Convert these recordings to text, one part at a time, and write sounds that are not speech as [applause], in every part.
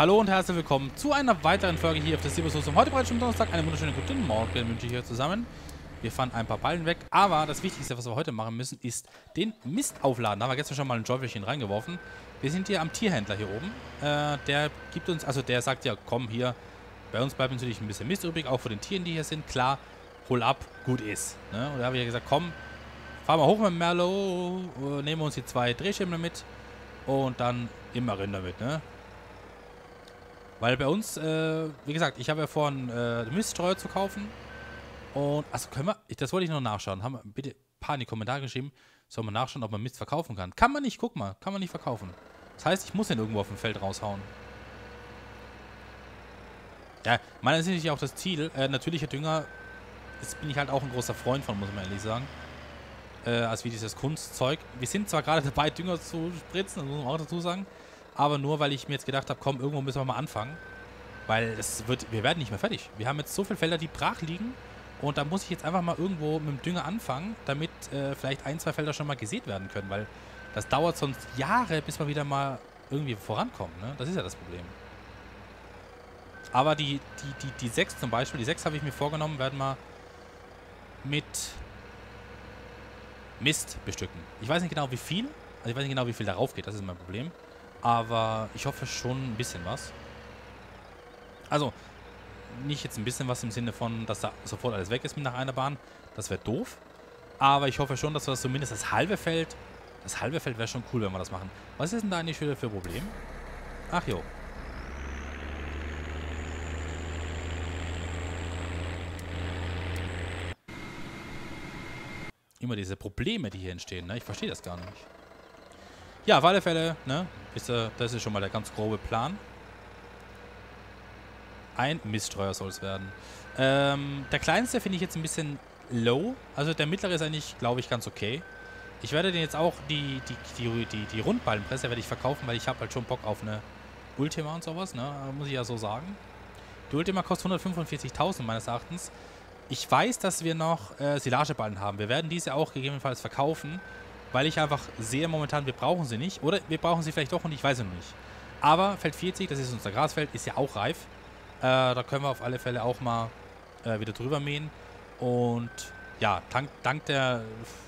Hallo und herzlich willkommen zu einer weiteren Folge hier auf der Silbersoße. Heute bereits schon Donnerstag. Einen wunderschönen guten Morgen wünsche ich hier zusammen. Wir fahren ein paar Ballen weg, aber das Wichtigste, was wir heute machen müssen, ist den Mist aufladen. Da haben wir gestern schon mal ein Joyfelchen reingeworfen. Wir sind hier am Tierhändler hier oben. Äh, der gibt uns, also der sagt ja, komm hier, bei uns bleibt natürlich ein bisschen Mist übrig, auch für den Tieren, die hier sind. Klar, hol ab, gut ist. Ne? Und da habe ich ja gesagt, komm, fahren wir hoch mit Merlo, äh, nehmen wir uns die zwei Drehschirme mit und dann immer Rinder mit, ne? Weil bei uns, äh, wie gesagt, ich habe ja vor, äh, Miststreuer zu kaufen. Und, also können wir, ich, das wollte ich noch nachschauen. Haben wir bitte ein paar in die Kommentare geschrieben, soll man nachschauen, ob man Mist verkaufen kann. Kann man nicht, guck mal, kann man nicht verkaufen. Das heißt, ich muss den irgendwo auf dem Feld raushauen. Ja, meiner ist natürlich auch das Ziel. Äh, natürlicher Dünger das bin ich halt auch ein großer Freund von, muss man ehrlich sagen. Äh, als wie dieses Kunstzeug. Wir sind zwar gerade dabei, Dünger zu spritzen, das muss man auch dazu sagen. Aber nur, weil ich mir jetzt gedacht habe, komm, irgendwo müssen wir mal anfangen. Weil es wird, wir werden nicht mehr fertig. Wir haben jetzt so viele Felder, die brach liegen. Und da muss ich jetzt einfach mal irgendwo mit dem Dünger anfangen, damit äh, vielleicht ein, zwei Felder schon mal gesät werden können. Weil das dauert sonst Jahre, bis wir wieder mal irgendwie vorankommen. Ne? Das ist ja das Problem. Aber die, die, die, die sechs zum Beispiel, die sechs habe ich mir vorgenommen, werden wir mit Mist bestücken. Ich weiß nicht genau, wie viel. Also ich weiß nicht genau, wie viel darauf geht. Das ist mein Problem. Aber ich hoffe schon ein bisschen was. Also, nicht jetzt ein bisschen was im Sinne von, dass da sofort alles weg ist nach einer Bahn. Das wäre doof. Aber ich hoffe schon, dass wir das zumindest das halbe Feld... Das halbe Feld wäre schon cool, wenn wir das machen. Was ist denn da eigentlich für, für Problem? Ach jo. Immer diese Probleme, die hier entstehen, ne? Ich verstehe das gar nicht. Ja, auf alle Fälle, ne? Ist, äh, das ist schon mal der ganz grobe Plan. Ein Miststreuer soll es werden. Ähm, der kleinste finde ich jetzt ein bisschen low. Also der mittlere ist eigentlich, glaube ich, ganz okay. Ich werde den jetzt auch, die, die, die, die, die Rundballenpresse werde ich verkaufen, weil ich habe halt schon Bock auf eine Ultima und sowas, ne? Muss ich ja so sagen. Die Ultima kostet 145.000 meines Erachtens. Ich weiß, dass wir noch äh, Silageballen haben. Wir werden diese auch gegebenenfalls verkaufen, weil ich einfach sehe momentan, wir brauchen sie nicht. Oder wir brauchen sie vielleicht doch und ich weiß es noch nicht. Aber Feld 40, das ist unser Grasfeld, ist ja auch reif. Äh, da können wir auf alle Fälle auch mal äh, wieder drüber mähen. Und ja, dank, dank der,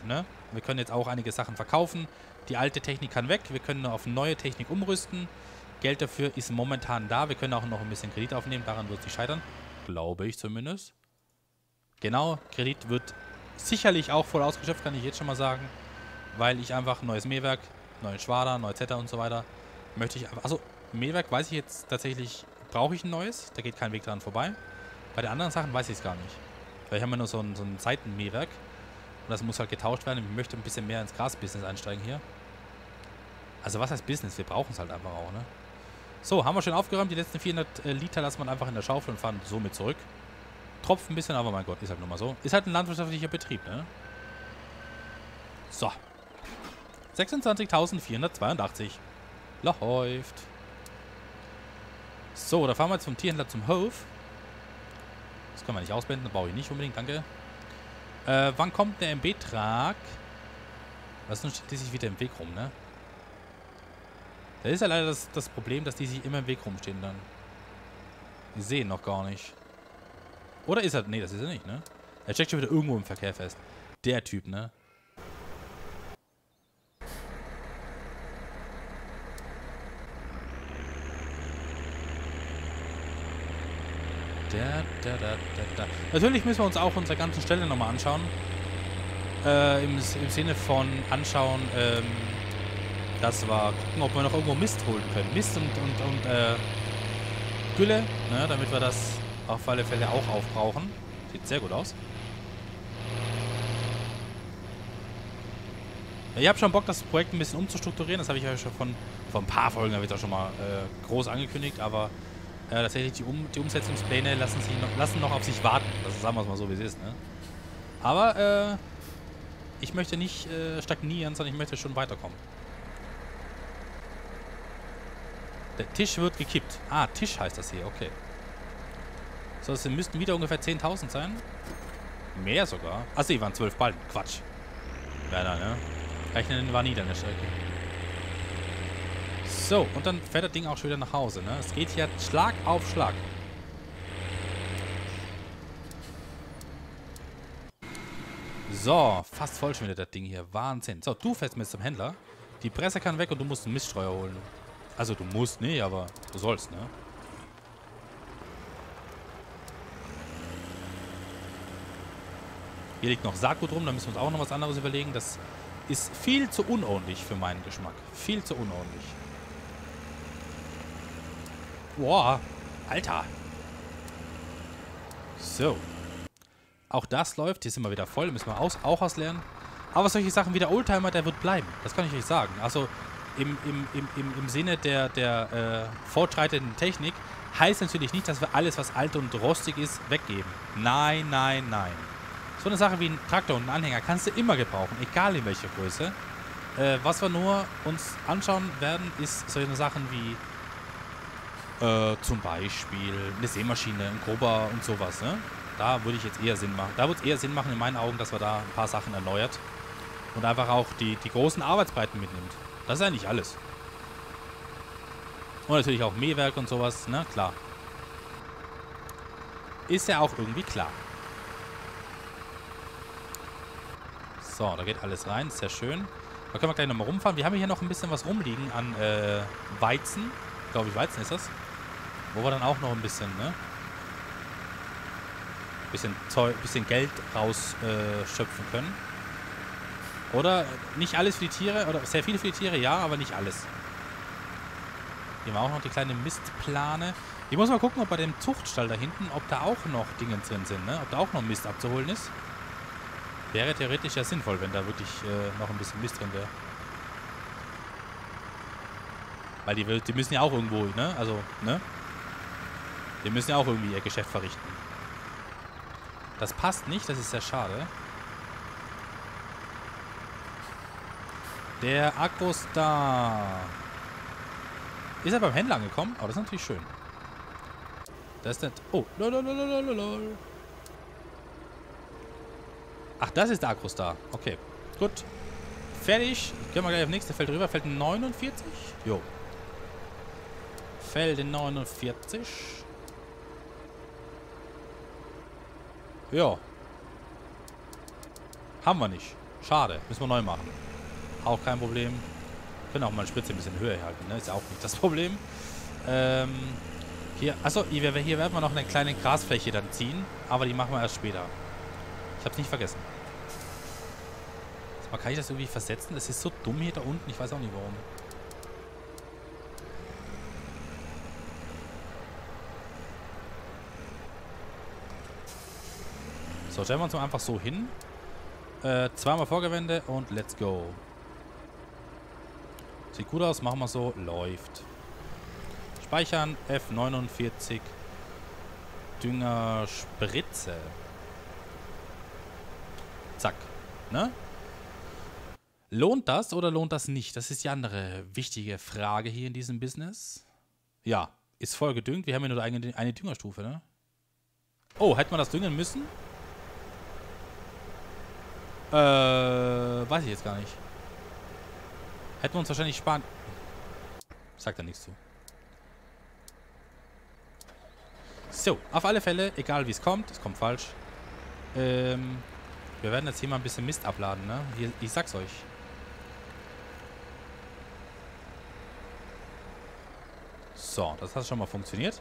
ne, wir können jetzt auch einige Sachen verkaufen. Die alte Technik kann weg, wir können auf neue Technik umrüsten. Geld dafür ist momentan da. Wir können auch noch ein bisschen Kredit aufnehmen, daran wird es nicht scheitern. Glaube ich zumindest. Genau, Kredit wird sicherlich auch voll ausgeschöpft, kann ich jetzt schon mal sagen. Weil ich einfach ein neues Mähwerk, neuen Schwader, neue Zetter und so weiter, möchte ich einfach... Also, Mähwerk weiß ich jetzt tatsächlich brauche ich ein neues. Da geht kein Weg dran vorbei. Bei den anderen Sachen weiß ich es gar nicht. Weil ich habe nur so ein, so ein Seitenmähwerk. Und das muss halt getauscht werden. Ich möchte ein bisschen mehr ins Gras-Business einsteigen hier. Also was heißt Business? Wir brauchen es halt einfach auch, ne? So, haben wir schon aufgeräumt. Die letzten 400 äh, Liter lassen wir einfach in der Schaufel und fahren somit zurück. Tropft ein bisschen, aber mein Gott, ist halt nur mal so. Ist halt ein landwirtschaftlicher Betrieb, ne? So. 26.482. Läuft. So, da fahren wir jetzt vom Tierhändler zum Hof. Das können wir nicht ausblenden, brauche ich nicht unbedingt, danke. Äh, wann kommt der MB-Trag? Was nun steht die sich wieder im Weg rum, ne? Da ist ja leider das, das Problem, dass die sich immer im Weg rumstehen dann. Die sehen noch gar nicht. Oder ist er... Nee, das ist er nicht, ne? Er checkt schon wieder irgendwo im Verkehr fest. Der Typ, ne? Da, da, da. Natürlich müssen wir uns auch unsere ganzen Stelle nochmal anschauen. Äh, im, im, Sinne von anschauen, ähm, dass wir gucken, ob wir noch irgendwo Mist holen können. Mist und, und, und äh, Gülle, ne, damit wir das auf alle Fälle auch aufbrauchen. Sieht sehr gut aus. Ich habe schon Bock, das Projekt ein bisschen umzustrukturieren. Das habe ich ja schon von, von ein paar Folgen ich schon mal äh, groß angekündigt, aber äh, tatsächlich die, um die Umsetzungspläne lassen, sich noch, lassen noch auf sich warten. Das sagen wir es mal so, wie es ist. Ne? Aber äh, ich möchte nicht äh, stagnieren, sondern ich möchte schon weiterkommen. Der Tisch wird gekippt. Ah, Tisch heißt das hier, okay. So, es müssten wieder ungefähr 10.000 sein. Mehr sogar. Achso, die waren 12 Ballen. Quatsch. Da, ne? Rechnen war nie der Strecke. So, und dann fährt das Ding auch schon wieder nach Hause. Ne? Es geht hier Schlag auf Schlag. So, fast voll schon wieder das Ding hier. Wahnsinn. So, du fährst mit zum Händler. Die Presse kann weg und du musst einen Miststreuer holen. Also du musst, nee, aber du sollst, ne? Hier liegt noch Saatgut rum, da müssen wir uns auch noch was anderes überlegen. Das ist viel zu unordentlich für meinen Geschmack. Viel zu unordentlich. Boah, Alter. So. Auch das läuft. Hier sind wir wieder voll. Müssen wir aus, auch auslernen. Aber solche Sachen wie der Oldtimer, der wird bleiben. Das kann ich euch sagen. Also im, im, im, im, Sinne der, der äh, fortschreitenden Technik heißt natürlich nicht, dass wir alles, was alt und rostig ist, weggeben. Nein, nein, nein. So eine Sache wie ein Traktor und ein Anhänger kannst du immer gebrauchen, egal in welcher Größe. Äh, was wir nur uns anschauen werden, ist solche Sachen wie äh, zum Beispiel eine Sämaschine, ein Grober und sowas. Ne? Da würde ich jetzt eher Sinn machen. Da würde es eher Sinn machen in meinen Augen, dass wir da ein paar Sachen erneuert und einfach auch die, die großen Arbeitsbreiten mitnimmt. Das ist eigentlich alles. Und natürlich auch Mähwerk und sowas, ne? Klar. Ist ja auch irgendwie klar. So, da geht alles rein. Sehr schön. Da können wir gleich nochmal rumfahren. Wir haben hier noch ein bisschen was rumliegen an äh, Weizen. Glaube ich, Weizen ist das. Wo wir dann auch noch ein bisschen, ne? Bisschen, Zeug, bisschen Geld rausschöpfen äh, können. Oder nicht alles für die Tiere, oder sehr viel für die Tiere, ja, aber nicht alles. Hier haben wir auch noch die kleine Mistplane. Ich muss mal gucken, ob bei dem Zuchtstall da hinten, ob da auch noch Dinge drin sind, ne? Ob da auch noch Mist abzuholen ist. Wäre theoretisch ja sinnvoll, wenn da wirklich äh, noch ein bisschen Mist drin wäre. Weil die, die müssen ja auch irgendwo, ne? Also, ne? Die müssen ja auch irgendwie ihr Geschäft verrichten. Das passt nicht, das ist sehr schade. Der Agrostar. Ist er beim Händler angekommen? Oh, das ist natürlich schön. Das ist nicht... Oh, lolololololol. Ach, das ist der Agrostar. Okay, gut. Fertig. Gehen wir gleich auf nächste Feld rüber. Feld 49? Jo. Feld 49. Ja. Haben wir nicht. Schade. Müssen wir neu machen. Auch kein Problem. Können auch mal eine Spritze ein bisschen höher halten, ne? Ist ja auch nicht das Problem. Ähm, hier, achso, hier, hier werden wir noch eine kleine Grasfläche dann ziehen, aber die machen wir erst später. Ich hab's nicht vergessen. Aber kann ich das irgendwie versetzen? Das ist so dumm hier da unten, ich weiß auch nicht warum. So, stellen wir uns mal einfach so hin. Äh, zweimal Vorgewände und let's go. Sieht gut aus, machen wir so. Läuft. Speichern, F49. Dünger, Spritze. Zack. Ne? Lohnt das oder lohnt das nicht? Das ist die andere wichtige Frage hier in diesem Business. Ja, ist voll gedüngt. Wir haben ja nur eine, eine Düngerstufe, ne? Oh, hätte man das düngen müssen? Äh, weiß ich jetzt gar nicht. Hätten wir uns wahrscheinlich sparen... Sagt da nichts zu. So, auf alle Fälle, egal wie es kommt, es kommt falsch. Ähm, wir werden jetzt hier mal ein bisschen Mist abladen, ne? Hier, ich sag's euch. So, das hat schon mal funktioniert.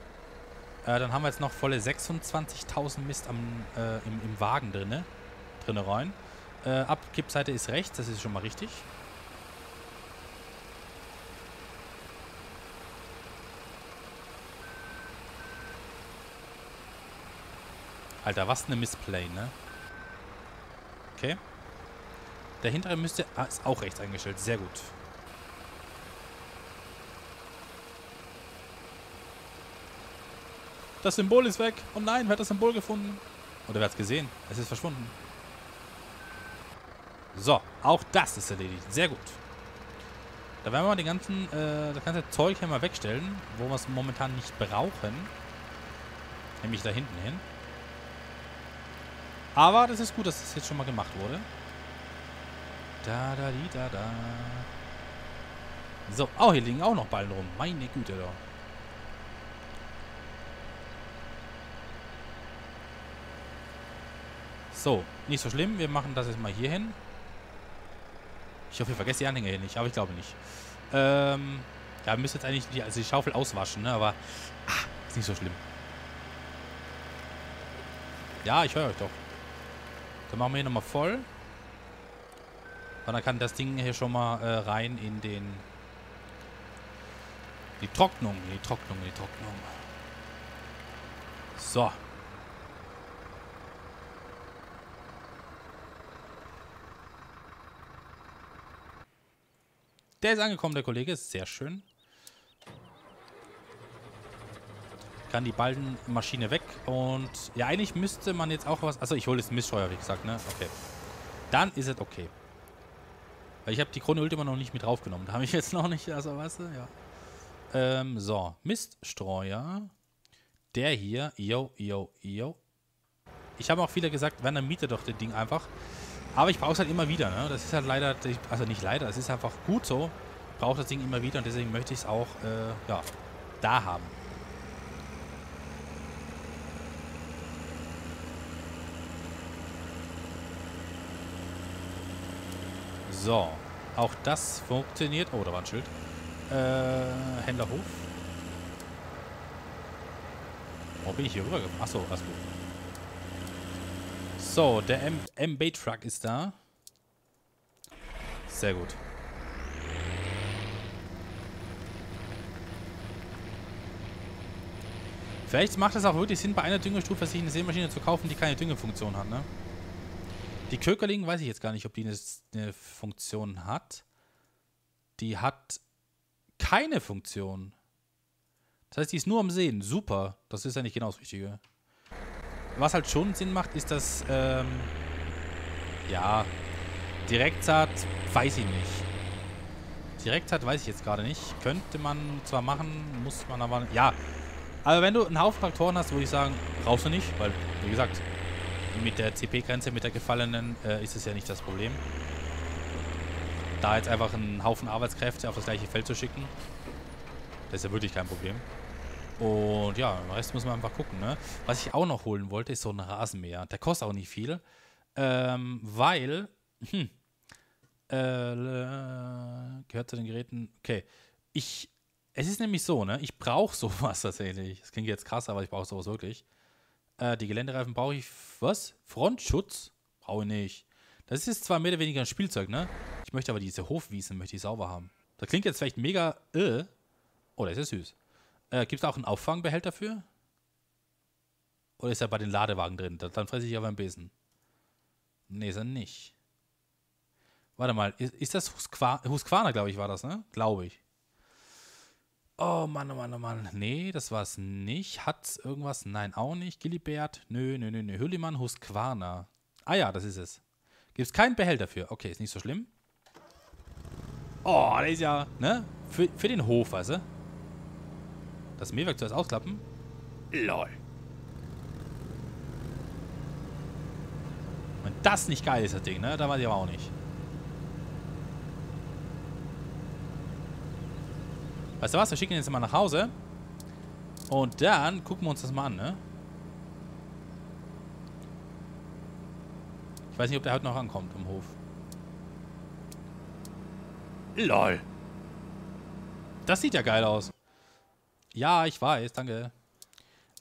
Äh, dann haben wir jetzt noch volle 26.000 Mist am, äh, im, im, Wagen drinne, drinne rein. Äh, Abkippseite ist rechts, das ist schon mal richtig. Alter, was eine Missplay, ne? Okay. Der hintere müsste... Ah, ist auch rechts eingestellt. Sehr gut. Das Symbol ist weg. Oh nein, wer hat das Symbol gefunden? Oder wer hat es gesehen? Es ist verschwunden. So, auch das ist erledigt. Sehr gut. Da werden wir mal die ganzen, äh, das ganze Zeug hier mal wegstellen, wo wir es momentan nicht brauchen. Nämlich da hinten hin. Aber das ist gut, dass das jetzt schon mal gemacht wurde. Da, da, di, da, da. So, oh, hier liegen auch noch Ballen rum. Meine Güte, da. So, nicht so schlimm. Wir machen das jetzt mal hier hin. Ich hoffe, ihr vergesst die Anhänger hier nicht, aber ich glaube nicht. Ähm, ja, wir müssen jetzt eigentlich die, also die Schaufel auswaschen, ne? Aber, ah, ist nicht so schlimm. Ja, ich höre euch doch. Dann machen wir hier nochmal voll. Und dann kann das Ding hier schon mal äh, rein in den... Die Trocknung, die Trocknung, die Trocknung. So. Der ist angekommen, der Kollege. Sehr schön. Kann die Baldenmaschine weg. Und ja, eigentlich müsste man jetzt auch was... Also ich hole jetzt Miststeuer, wie gesagt, ne? Okay. Dann ist es okay. Weil ich habe die Krone Ultima noch nicht mit draufgenommen. Da habe ich jetzt noch nicht... Also, weißt du, ja. Ähm, so. Miststreuer. Der hier. Yo, yo, yo. Ich habe auch viele gesagt, dann miete doch das Ding einfach. Aber ich brauche es halt immer wieder, ne? Das ist halt leider, also nicht leider, es ist einfach gut so. Ich brauche das Ding immer wieder und deswegen möchte ich es auch, äh, ja, da haben. So, auch das funktioniert. Oh, da war ein Schild. Äh, Händlerhof. Wo bin ich hier rüber? Achso, alles gut. So, der MB-Truck ist da. Sehr gut. Vielleicht macht es auch wirklich Sinn, bei einer Düngerstufe sich eine Sämaschine zu kaufen, die keine Düngefunktion hat, ne? Die Kökerling weiß ich jetzt gar nicht, ob die eine Funktion hat. Die hat keine Funktion. Das heißt, die ist nur am Sehen. Super. Das ist ja nicht genau das Richtige. Was halt schon Sinn macht, ist, dass, ähm, ja, Direktsaat weiß ich nicht. Direktsaat weiß ich jetzt gerade nicht. Könnte man zwar machen, muss man aber, ja. Aber wenn du einen Haufen Traktoren hast, würde ich sagen, brauchst du nicht, weil, wie gesagt, mit der CP-Grenze, mit der gefallenen, äh, ist es ja nicht das Problem. Da jetzt einfach einen Haufen Arbeitskräfte auf das gleiche Feld zu schicken, das ist ja wirklich kein Problem. Und ja, den Rest muss man einfach gucken. Ne? Was ich auch noch holen wollte, ist so ein Rasenmäher. Der kostet auch nicht viel. Ähm, weil, hm, äh, gehört zu den Geräten, okay, ich, es ist nämlich so, ne, ich brauche sowas [laughs] tatsächlich. Das klingt jetzt krass, aber ich brauche sowas wirklich. Äh, die Geländereifen brauche ich, was? Frontschutz? Brauche ich nicht. Das ist zwar mehr oder weniger ein Spielzeug, ne? Ich möchte aber diese Hofwiesen, möchte ich sauber haben. Das klingt jetzt vielleicht mega, äh, oh, das ist süß. Äh, Gibt es auch einen Auffangbehälter für? Oder ist er bei den Ladewagen drin? Dann fresse ich aber einen Besen. Nee, ist er nicht. Warte mal, ist, ist das Husqvarna, Husqvarna glaube ich, war das, ne? Glaube ich. Oh Mann, oh Mann, oh Mann. Nee, das war es nicht. Hat's irgendwas? Nein, auch nicht. Gillibert? Nö, nö, nö, nö. Hüllimann, Husqvarna. Ah ja, das ist es. Gibt es keinen Behälter für. Okay, ist nicht so schlimm. Oh, der ist ja, ne? Für, für den Hof, weißt du? Das Mähwerk zuerst ausklappen? Lol. Wenn das nicht geil ist, das Ding, ne? Da weiß ich aber auch nicht. Weißt du was? Wir schicken ihn jetzt mal nach Hause. Und dann gucken wir uns das mal an, ne? Ich weiß nicht, ob der heute noch ankommt im Hof. LOL. Das sieht ja geil aus. Ja, ich weiß, danke.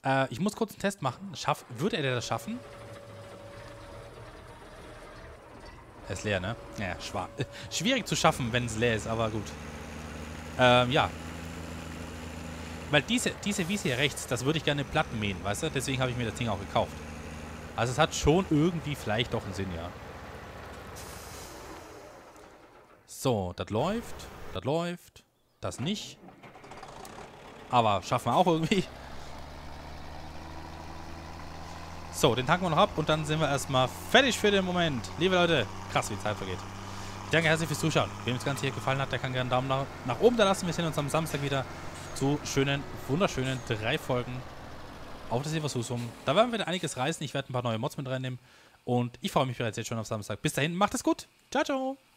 Äh, ich muss kurz einen Test machen. Schaff, würde er das schaffen? Er ist leer, ne? Ja, schwach. [laughs] Schwierig zu schaffen, wenn es leer ist, aber gut. Ähm, ja. Weil diese, diese Wiese hier rechts, das würde ich gerne Platten mähen, weißt du? Deswegen habe ich mir das Ding auch gekauft. Also es hat schon irgendwie vielleicht doch einen Sinn, ja. So, das läuft. Das läuft. Das nicht. Aber schaffen wir auch irgendwie. So, den tanken wir noch ab und dann sind wir erstmal fertig für den Moment. Liebe Leute, krass, wie die Zeit vergeht. Ich danke herzlich fürs Zuschauen. Wem das Ganze hier gefallen hat, der kann gerne einen Daumen nach, nach oben da lassen. Wir sehen uns am Samstag wieder zu schönen, wunderschönen drei Folgen auf das Silversusum. Da werden wir einiges reißen. Ich werde ein paar neue Mods mit reinnehmen. Und ich freue mich bereits jetzt schon auf Samstag. Bis dahin, macht es gut. Ciao, ciao.